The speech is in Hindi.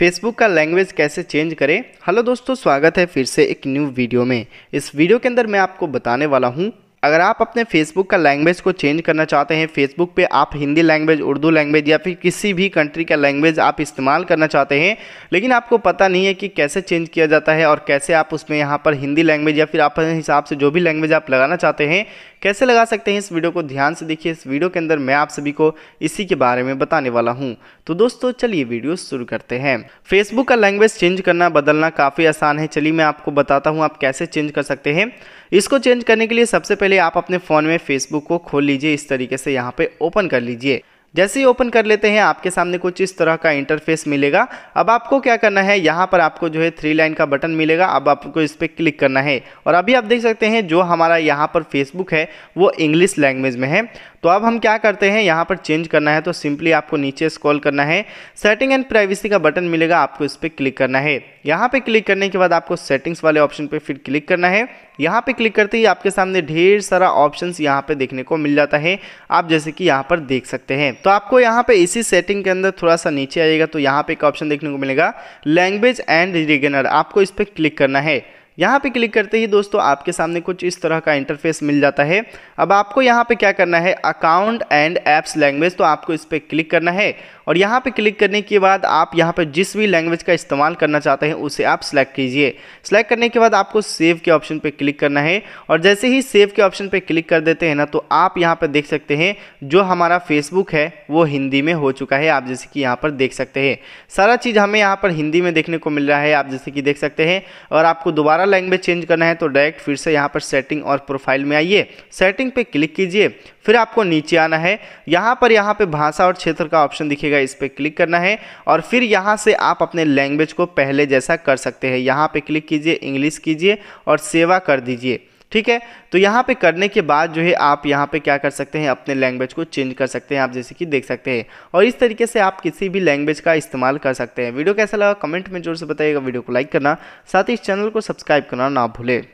फेसबुक का लैंग्वेज कैसे चेंज करें? हेलो दोस्तों, स्वागत है फिर से एक न्यू वीडियो में। इस वीडियो के अंदर मैं आपको बताने वाला हूँ अगर आप अपने फेसबुक का लैंग्वेज को चेंज करना चाहते हैं फेसबुक पे आप हिंदी लैंग्वेज उर्दू लैंग्वेज या फिर किसी भी कंट्री का लैंग्वेज आप इस्तेमाल करना चाहते हैं, लेकिन आपको पता नहीं है कि कैसे चेंज किया जाता है और कैसे आप उसमें यहाँ पर हिंदी लैंग्वेज या फिर अपने हिसाब से जो भी लैंग्वेज आप लगाना चाहते हैं, कैसे लगा सकते हैं इस वीडियो को? ध्यान से देखिए, इस वीडियो के अंदर मैं आप सभी को इसी के बारे में बताने वाला हूँ। तो दोस्तों, चलिए वीडियो शुरू करते हैं। फेसबुक का लैंग्वेज चेंज करना, बदलना काफ़ी आसान है। चलिए मैं आपको बताता हूँ आप कैसे चेंज कर सकते हैं। इसको चेंज करने के लिए सबसे पहले आप अपने फ़ोन में फेसबुक को खोल लीजिए, इस तरीके से यहाँ पे ओपन कर लीजिए। जैसे ही ओपन कर लेते हैं, आपके सामने कुछ इस तरह का इंटरफेस मिलेगा। अब आपको क्या करना है, यहाँ पर आपको जो है थ्री लाइन का बटन मिलेगा। अब आपको इस पर क्लिक करना है। और अभी आप देख सकते हैं, जो हमारा यहाँ पर फेसबुक है, वो इंग्लिश लैंग्वेज में है। तो अब हम क्या करते हैं, यहाँ पर चेंज करना है तो सिंपली आपको नीचे स्क्रॉल करना है। सेटिंग एंड प्राइवेसी का बटन मिलेगा, आपको इस पर क्लिक करना है। यहाँ पे क्लिक करने के बाद आपको सेटिंग्स वाले ऑप्शन पे फिर क्लिक करना है। यहाँ पे क्लिक करते ही आपके सामने ढेर सारा ऑप्शंस यहाँ पे देखने को मिल जाता है। आप जैसे कि यहाँ पर देख सकते हैं। तो आपको यहाँ पे इसी सेटिंग के अंदर थोड़ा सा नीचे आइएगा तो यहाँ पे एक ऑप्शन देखने को मिलेगा। लैंग्वेज एंड रिगनर आपको इस पर क्लिक करना है। यहाँ पे क्लिक करते ही दोस्तों आपके सामने कुछ इस तरह का इंटरफेस मिल जाता है। अब आपको यहाँ पे क्या करना है? अकाउंट एंड एप्स लैंग्वेज तो आपको इस पर क्लिक करना है। और यहाँ पे क्लिक करने के बाद आप यहाँ पे जिस भी लैंग्वेज का इस्तेमाल करना चाहते हैं, उसे आप सेलेक्ट कीजिए। सेलेक्ट करने के बाद आपको सेव के ऑप्शन पे क्लिक करना है। और जैसे ही सेव के ऑप्शन पे क्लिक कर देते हैं ना तो आप यहाँ पर देख सकते हैं, जो हमारा फेसबुक है, वो हिंदी में हो चुका है। आप जैसे कि यहाँ पर देख सकते हैं। सारा चीज़ हमें यहाँ पर हिंदी में देखने को मिल रहा है। आप जैसे कि देख सकते हैं। और आपको दोबारा लैंग्वेज चेंज करना है तो डायरेक्ट फिर से यहाँ पर सेटिंग और प्रोफ़ाइल में आइए। सेटिंग पे क्लिक कीजिए, फिर आपको नीचे आना है। यहाँ पर यहाँ पे भाषा और क्षेत्र का ऑप्शन दिखेगा, इस पर क्लिक करना है। और फिर यहाँ से आप अपने लैंग्वेज को पहले जैसा कर सकते हैं। यहाँ पर क्लिक कीजिए इंग्लिश कीजिए और सेवा कर दीजिए। ठीक है? तो यहाँ पे करने के बाद जो है, आप यहाँ पे क्या कर सकते हैं, अपने लैंग्वेज को चेंज कर सकते हैं, आप जैसे कि देख सकते हैं। और इस तरीके से आप किसी भी लैंग्वेज का इस्तेमाल कर सकते हैं। वीडियो कैसा लगा कमेंट में ज़ोर से बताइएगा। वीडियो को लाइक करना, साथ ही इस चैनल को सब्सक्राइब करना ना भूले।